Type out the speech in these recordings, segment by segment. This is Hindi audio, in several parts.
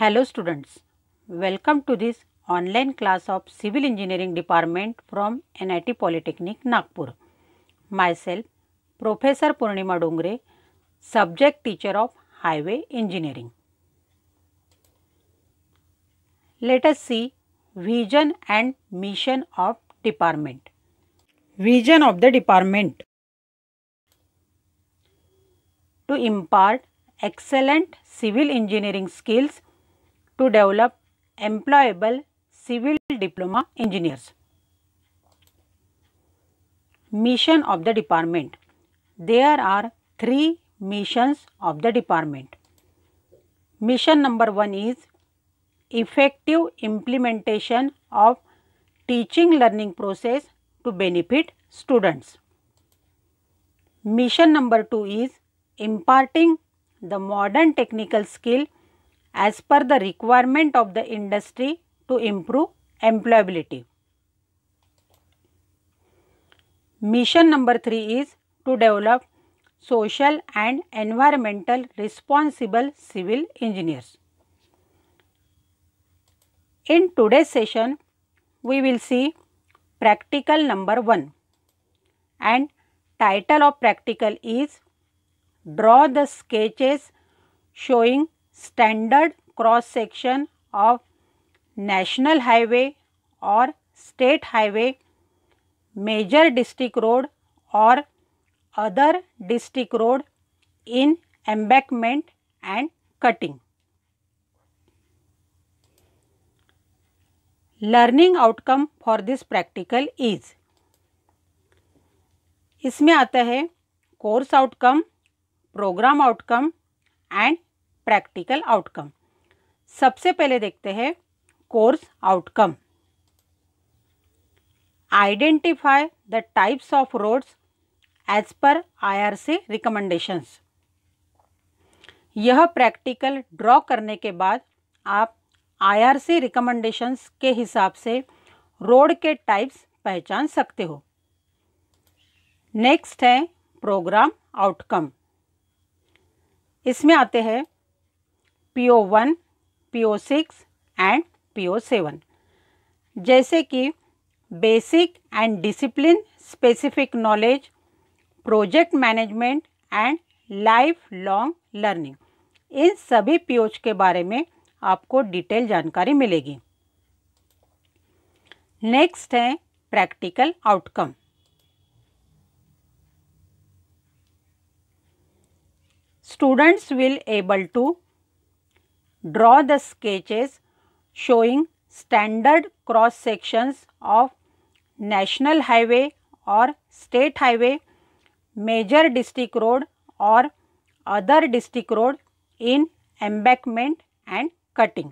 Hello students, welcome to this online class of Civil Engineering Department from NIT Polytechnic Nagpur. Myself, Professor Purnima Dongre, subject teacher of Highway Engineering. Let us see vision and mission of department. Vision of the department: to impart excellent civil engineering skills to develop employable civil diploma engineers. Mission of the department. There are three missions of the department. Mission number one is effective implementation of teaching learning process to benefit students. Mission number 2 is imparting the modern technical skill as per the requirement of the industry to improve employability. Mission number 3 is to develop social and environmental responsible civil engineers. In today's session, we will see practical number 1 and title of practical is draw the sketches showing standard cross section of national highway और state highway major district road और other district road in embankment and cutting learning outcome for this practical is इसमें आता है course outcome program outcome and practical outcome सबसे पहले देखते हैं course outcome identify the types of roads as per IRC recommendations यह प्रैक्टिकल ड्रॉ करने के बाद आप आईआरसी रिकमेंडेशंस के हिसाब से रोड के टाइप्स पहचान सकते हो नेक्स्ट है प्रोग्राम आउटकम इसमें आते हैं PO1, PO6 एंड PO7 जैसे कि basic and discipline specific knowledge project management and life long learning इन सभी पीओच के बारे में आपको डिटेल जानकारी मिलेगी नेक्स्ट है practical outcome students will able to draw the sketches showing standard cross sections of national highway or state highway, major district road or other district road in embankment and cutting.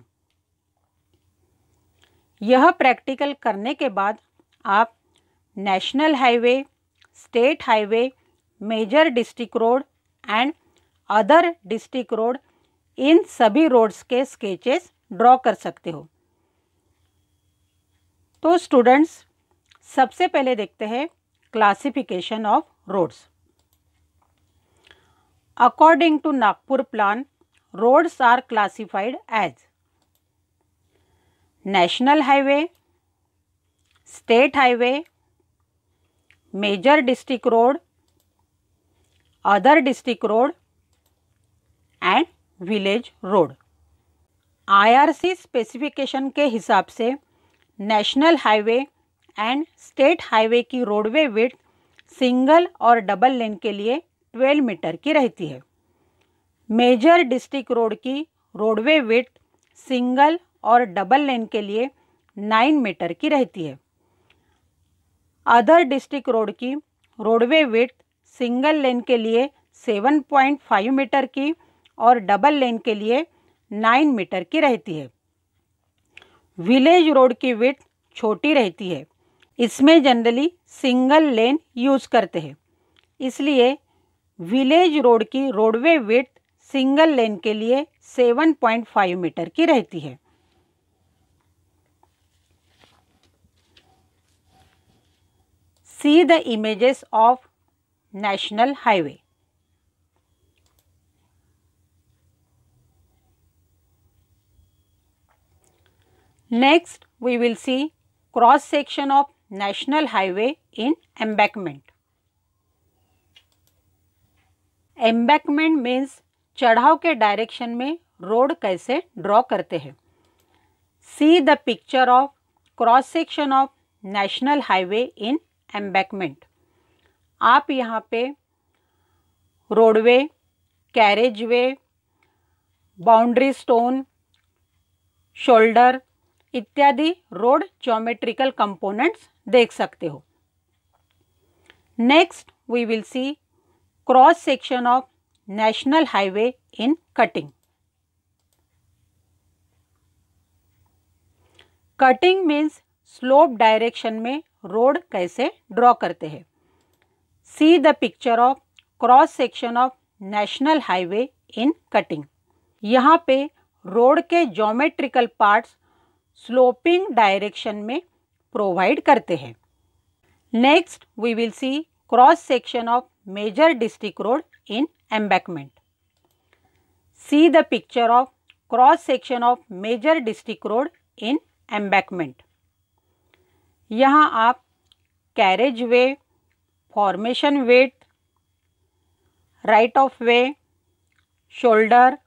यह प्रैक्टिकल करने के बाद आप national highway state highway major district road and other district road इन सभी रोड्स के स्केचेस ड्रॉ कर सकते हो तो स्टूडेंट्स सबसे पहले देखते हैं classification of roads according to Nagpur plan roads are classified as national highway state highway major district road other district road and village road IRC specification के हिसाब से national highway and state highway की रोडवे विथ सिंगल और डबल लेन के लिए 12 मीटर की रहती है मेजर डिस्ट्रिक्ट रोड की रोडवे विथ सिंगल और डबल लेन के लिए 9 मीटर की रहती है अदर डिस्ट्रिक्ट रोड की रोडवे विथ सिंगल लेन के लिए 7.5 मीटर की और डबल लेन के लिए नाइन मीटर की रहती है विलेज रोड की विथ छोटी रहती है इसमें जनरली सिंगल लेन यूज़ करते हैं इसलिए विलेज रोड की रोडवे विथ सिंगल लेन के लिए 7.5 मीटर की रहती है see the images of national highway next we will see cross section of national highway in embankment embankment means चढ़ाव के डायरेक्शन में रोड कैसे ड्रॉ करते हैं see the picture of cross section of national highway in embankment आप यहाँ पे roadway carriage way boundary stone shoulder इत्यादि रोड ज्योमेट्रिकल कंपोनेंट्स देख सकते हो next we will see cross section of national highway in cutting cutting means slope direction में रोड कैसे ड्रॉ करते हैं see the picture of cross section of national highway in cutting यहाँ पे रोड के जोमेट्रिकल पार्ट्स स्लोपिंग डायरेक्शन में प्रोवाइड करते हैं next we will see cross section of major district road in embankment see the picture of cross section of major district road in embankment यहाँ आप carriage way formation width right of way shoulder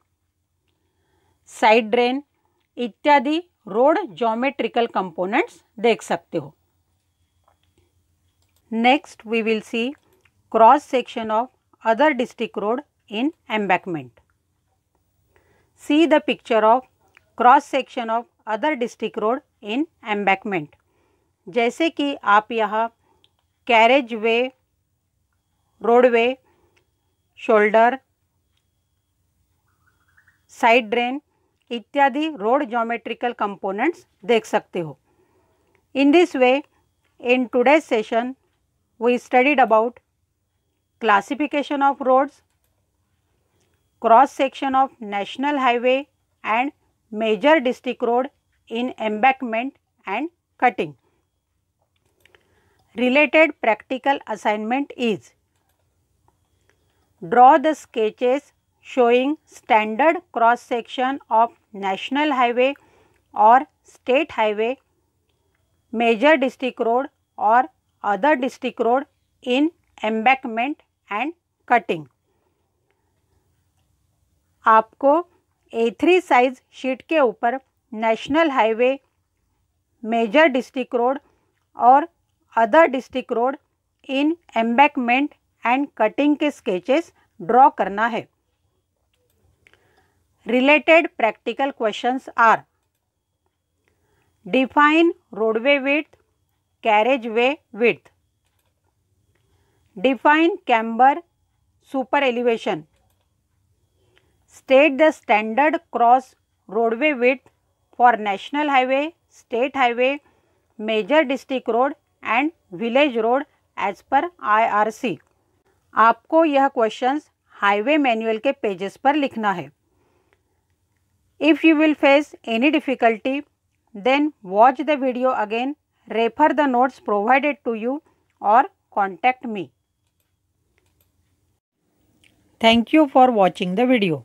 side drain इत्यादि रोड जोमेट्रिकल कंपोनेंट्स देख सकते हो next we will see cross section of other district road in embankment see the picture of cross section of other district road in embankment जैसे कि आप यहाँ carriage way roadway shoulder side drain इत्यादि रोड जोमेट्रिकल कंपोनेंट्स देख सकते हो in this way in today session we studied about classification of roads cross section of national highway and major district road in embankment and cutting related practical assignment is draw the sketches showing standard cross section of national highway और state highway major district road और other district road in embankment and cutting आपको ए थ्री साइज शीट के ऊपर national highway major district road और other district road in embankment and cutting के स्केचेस ड्रॉ करना है related practical question are define roadway with carriage way with define camber super elevation state the standard cross roadway with for national highway state highway major district road and village road as per I R C आपको यह क्वेश्चन हाईवे मैनुअल के पेजेस पर लिखना है If you will face any difficulty, then watch the video again, refer the notes provided to you or contact me. Thank you for watching the video.